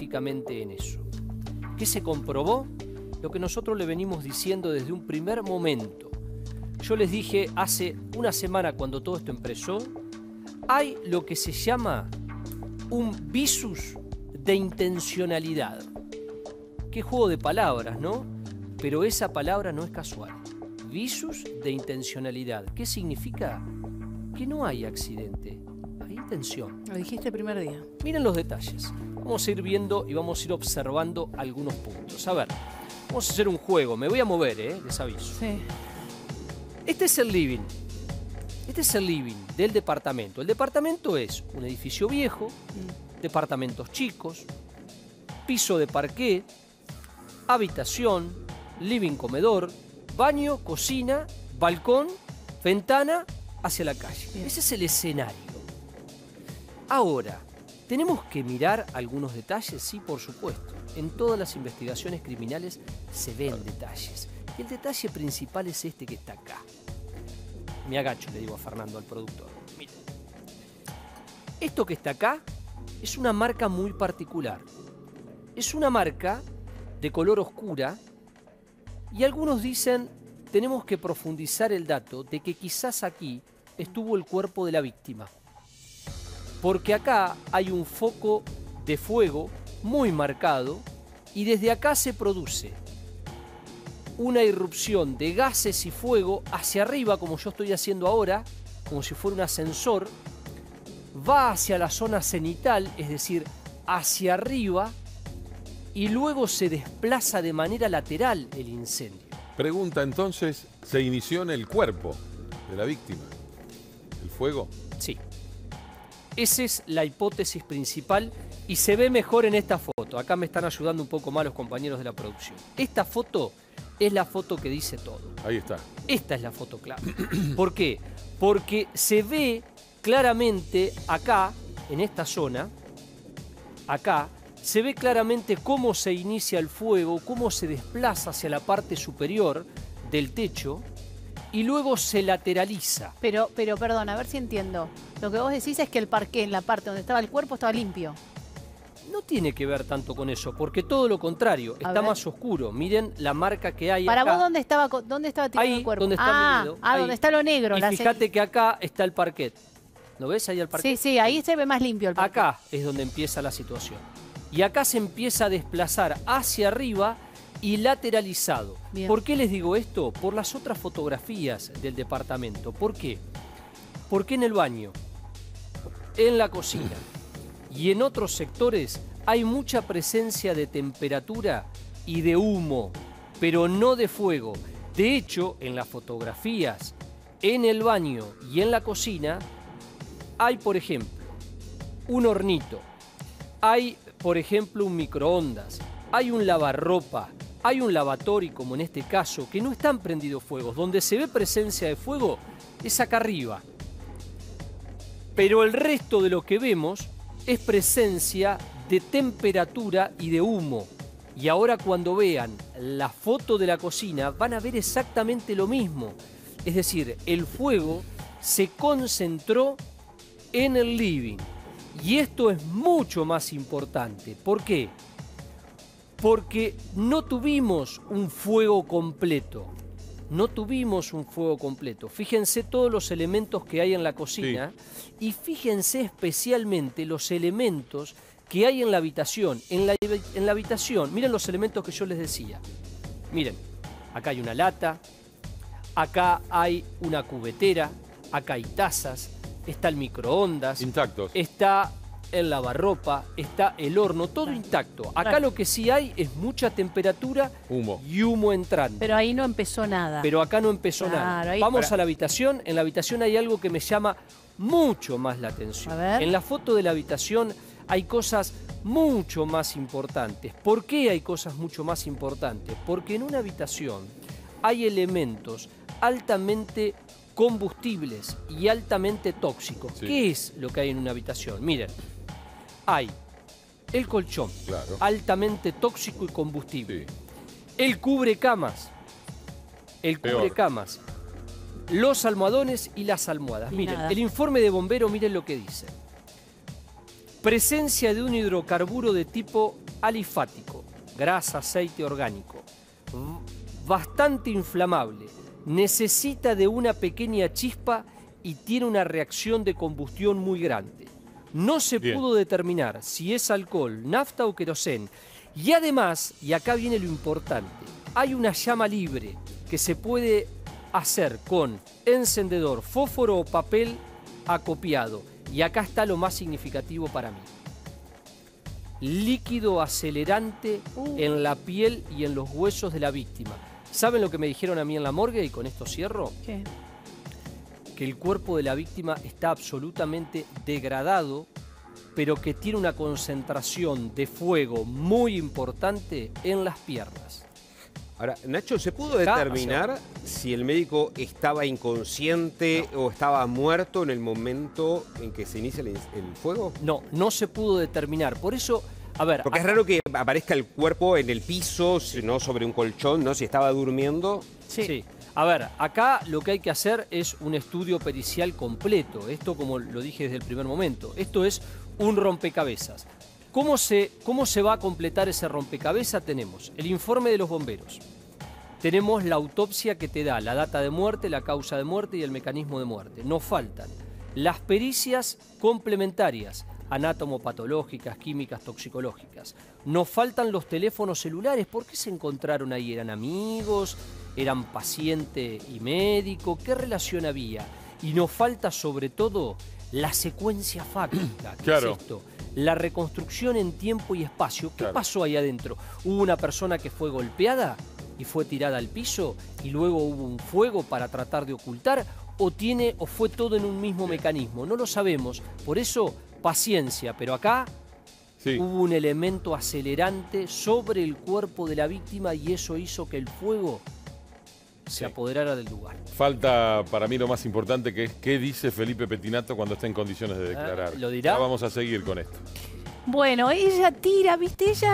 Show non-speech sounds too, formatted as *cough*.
en eso. ¿Qué se comprobó? Lo que nosotros le venimos diciendo desde un primer momento. Yo les dije hace una semana cuando todo esto empezó, hay lo que se llama un visus de intencionalidad. Qué juego de palabras, ¿no? Pero esa palabra no es casual. Visus de intencionalidad. ¿Qué significa? Que no hay accidente, hay intención. Lo dijiste el primer día. Miren los detalles. Vamos a ir viendo y vamos a ir observando algunos puntos. A ver, vamos a hacer un juego. Me voy a mover, ¿eh? Les aviso. Sí. Este es el living. Este es el living del departamento. El departamento es un edificio viejo, departamentos chicos, piso de parqué, habitación, living comedor, baño, cocina, balcón, ventana hacia la calle. Bien. Ese es el escenario. Ahora, ¿tenemos que mirar algunos detalles? Sí, por supuesto. En todas las investigaciones criminales se ven detalles. Y el detalle principal es este que está acá. Me agacho, le digo a Fernando, al productor. Mire. Esto que está acá es una marca muy particular. Es una marca de color oscura y algunos dicen tenemos que profundizar el dato de que quizás aquí estuvo el cuerpo de la víctima. Porque acá hay un foco de fuego muy marcado y desde acá se produce una irrupción de gases y fuego hacia arriba, como yo estoy haciendo ahora, como si fuera un ascensor, va hacia la zona cenital, es decir, hacia arriba, y luego se desplaza de manera lateral el incendio. Pregunta entonces, ¿se inició en el cuerpo de la víctima? ¿El fuego? Sí. Esa es la hipótesis principal y se ve mejor en esta foto. Acá me están ayudando un poco más los compañeros de la producción. Esta foto es la foto que dice todo. Ahí está. Esta es la foto clave. *clears throat* ¿Por qué? Porque se ve claramente acá, en esta zona, acá, se ve claramente cómo se inicia el fuego, cómo se desplaza hacia la parte superior del techo y luego se lateraliza. Pero, pero, perdón, a ver si entiendo. Lo que vos decís es que el parqué en la parte donde estaba el cuerpo estaba limpio. No tiene que ver tanto con eso, porque todo lo contrario, A está ver. más oscuro. Miren la marca que hay Para acá. vos, ¿dónde estaba, dónde estaba tirado Ahí, el cuerpo? donde está ah, medido, ah, ahí. donde está lo negro. Y la fíjate que acá está el parquet. ¿Lo ves ahí el parquet? Sí, sí, ahí se ve más limpio el parqué. Acá es donde empieza la situación. Y acá se empieza a desplazar hacia arriba y lateralizado. Bien. ¿Por qué les digo esto? Por las otras fotografías del departamento. ¿Por qué? Porque en el baño, en la cocina y en otros sectores hay mucha presencia de temperatura y de humo, pero no de fuego. De hecho, en las fotografías, en el baño y en la cocina, hay, por ejemplo, un hornito, hay, por ejemplo, un microondas, hay un lavarropa, hay un lavatorio, como en este caso, que no están prendidos fuegos. Donde se ve presencia de fuego es acá arriba. Pero el resto de lo que vemos es presencia de temperatura y de humo. Y ahora cuando vean la foto de la cocina van a ver exactamente lo mismo. Es decir, el fuego se concentró en el living. Y esto es mucho más importante. ¿Por qué? Porque no tuvimos un fuego completo. No tuvimos un fuego completo. Fíjense todos los elementos que hay en la cocina y fíjense especialmente los elementos que hay en la habitación. En la, en la habitación, miren los elementos que yo les decía. Miren, acá hay una lata, acá hay una cubetera, acá hay tazas, está el microondas, Intactos. está el lavarropa, está el horno, todo intacto. Acá lo que sí hay es mucha temperatura Humo. y humo entrante. Pero ahí no empezó nada. Pero acá no empezó Claro, nada. ahí- Vamos Para- a la habitación. En la habitación hay algo que me llama mucho más la atención. A ver. En la foto de la habitación hay cosas mucho más importantes. ¿Por qué hay cosas mucho más importantes? Porque en una habitación hay elementos altamente combustibles y altamente tóxicos. Sí. ¿Qué es lo que hay en una habitación? Miren, hay el colchón, Claro. altamente tóxico y combustible. Sí. El cubrecamas. El Peor. cubrecamas. Los almohadones y las almohadas. Y miren, nada. el informe de bombero, miren lo que dice. Presencia de un hidrocarburo de tipo alifático, grasa, aceite orgánico, bastante inflamable, necesita de una pequeña chispa y tiene una reacción de combustión muy grande. No se Bien. pudo determinar si es alcohol, nafta o querosén. Y además, y acá viene lo importante, hay una llama libre que se puede hacer con encendedor, fósforo o papel acopiado. Y acá está lo más significativo para mí. Líquido acelerante Uh. en la piel y en los huesos de la víctima. ¿Saben lo que me dijeron a mí en la morgue? Y con esto cierro ¿Qué? Que el cuerpo de la víctima está absolutamente degradado, pero que tiene una concentración de fuego muy importante en las piernas. Ahora, Nacho, ¿se pudo determinar si el médico estaba inconsciente o estaba muerto en el momento en que se inicia el, el fuego? No, no se pudo determinar. Por eso, a ver, Porque es raro que aparezca el cuerpo en el piso, si no sobre un colchón, ¿no? Si estaba durmiendo. Sí. A ver, acá lo que hay que hacer es un estudio pericial completo. Esto, como lo dije desde el primer momento, esto es un rompecabezas. ¿Cómo se, cómo se va a completar ese rompecabezas? Tenemos el informe de los bomberos. Tenemos la autopsia que te da la data de muerte, la causa de muerte y el mecanismo de muerte. Nos faltan las pericias complementarias, anátomo-patológicas, químicas, toxicológicas. Nos faltan los teléfonos celulares. ¿Por qué se encontraron ahí? ¿Eran amigos? ¿Eran paciente y médico? ¿Qué relación había? Y nos falta sobre todo la secuencia fáctica. ¿Qué Claro. es esto? La reconstrucción en tiempo y espacio. ¿Qué Claro. pasó ahí adentro? ¿Hubo una persona que fue golpeada y fue tirada al piso y luego hubo un fuego para tratar de ocultar? ¿O tiene o fue todo en un mismo mecanismo? No lo sabemos. Por eso, paciencia. Pero acá Sí. hubo un elemento acelerante sobre el cuerpo de la víctima y eso hizo que el fuego se Sí. apoderara del lugar. Falta para mí lo más importante que es qué dice Felipe Petinato cuando está en condiciones de declarar. ¿lo dirá? Ya vamos a seguir con esto. Bueno, ella tira, ¿viste? Ella